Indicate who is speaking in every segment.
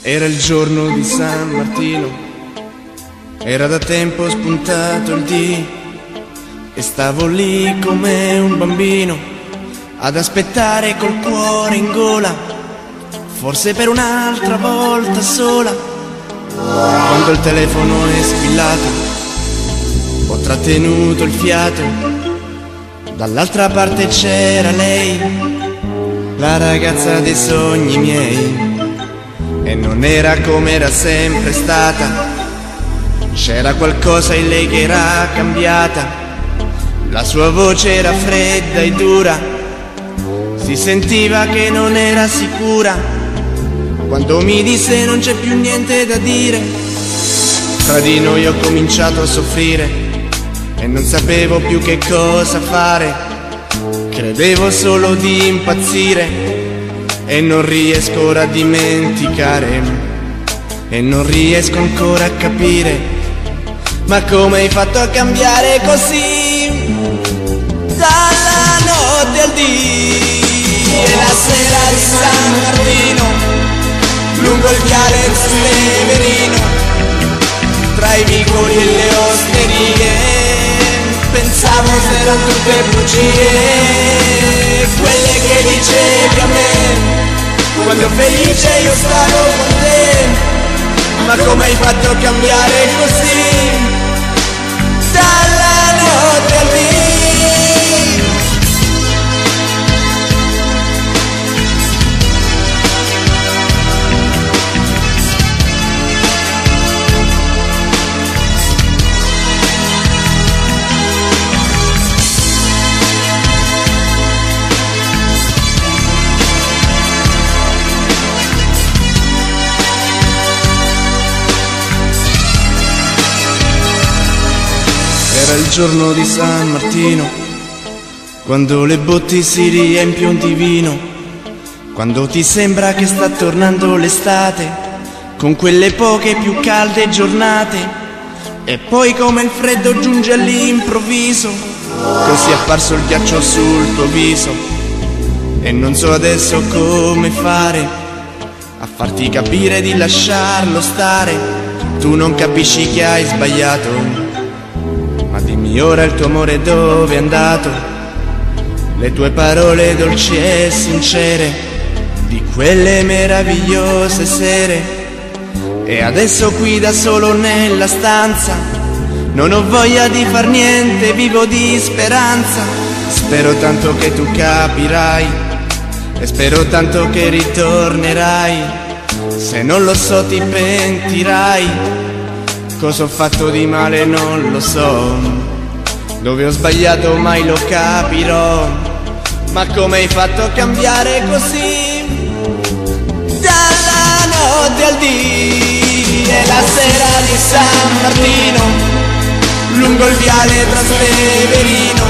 Speaker 1: Era il giorno di San Martino, era da tempo spuntato il dì. E stavo lì come un bambino ad aspettare col cuore in gola, forse per un'altra volta sola. Quando il telefono è squillato, ho trattenuto il fiato, dall'altra parte c'era lei, la ragazza dei sogni miei. E non era come era sempre stata. C'era qualcosa in lei che era cambiata, la sua voce era fredda e dura, si sentiva che non era sicura. Quando mi disse non c'è più niente da dire, tra di noi ho cominciato a soffrire. E non sapevo più che cosa fare, credevo solo di impazzire e non riesco ora a dimenticare. E non riesco ancora a capire ma come hai fatto a cambiare così? Dalla notte al dì e la sera di San Martino lungo il viale Severino tra i vicoli e le pensavo se erano tutte bugie quelle che dicevi a me. Quando felice io stavo con te ma come hai fatto a cambiare così? Dalla notte al dì Era il giorno di San Martino, quando le botti si riempiono di vino, quando ti sembra che sta tornando l'estate, con quelle poche più calde giornate, e poi come il freddo giunge all'improvviso, così è apparso il ghiaccio sul tuo viso, e non so adesso come fare a farti capire di lasciarlo stare, tu non capisci che hai sbagliato dimmi ora il tuo amore dove è andato? Le tue parole dolci e sincere di quelle meravigliose sere. E adesso qui da solo nella stanza non ho voglia di far niente, vivo di speranza. Spero tanto che tu capirai e spero tanto che ritornerai. Se non lo so ti pentirai Cosa ho fatto di male non lo so, dove ho sbagliato mai lo capirò, ma come hai fatto a cambiare così? Dalla notte al dì e la sera di San Martino, lungo il viale tra Severino,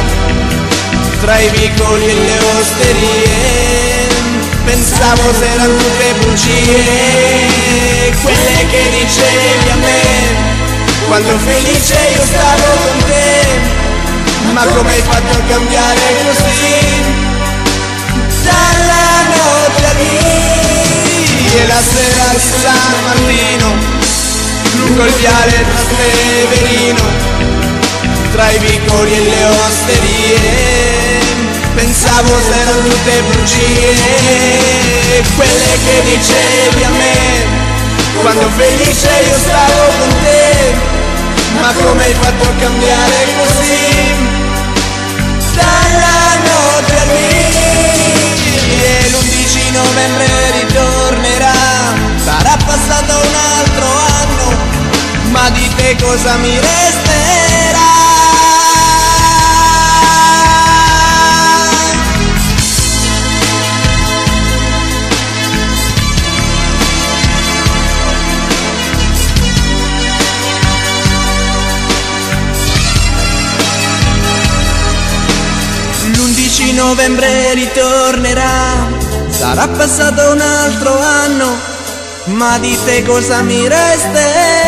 Speaker 1: tra i vicoli e le osterie, pensavo se erano tutte bugie, quelle che dicevi a me quando felice io stavo con te ma come hai fatto a cambiare così dalla notte a lì e la sera di San Martino lungo il viale tra Severino tra i vicoli e le osterie. Pensavo se erano tutte bugie quelle che dicevi a me. Quando felice io stavo con te ma come hai fatto a cambiare così? Dalla notte a lì e l'11 novembre ritornerà, sarà passato un altro anno, ma di te cosa mi resterà? Novembre ritornerà, sarà passato un altro anno, ma di te cosa mi resterà?